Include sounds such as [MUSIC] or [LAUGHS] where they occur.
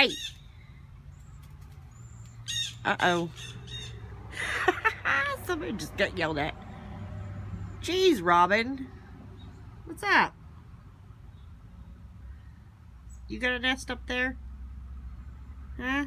Hey. Uh-oh. [LAUGHS] Somebody just got yelled at. Jeez, Robin. What's up? You got a nest up there? Huh?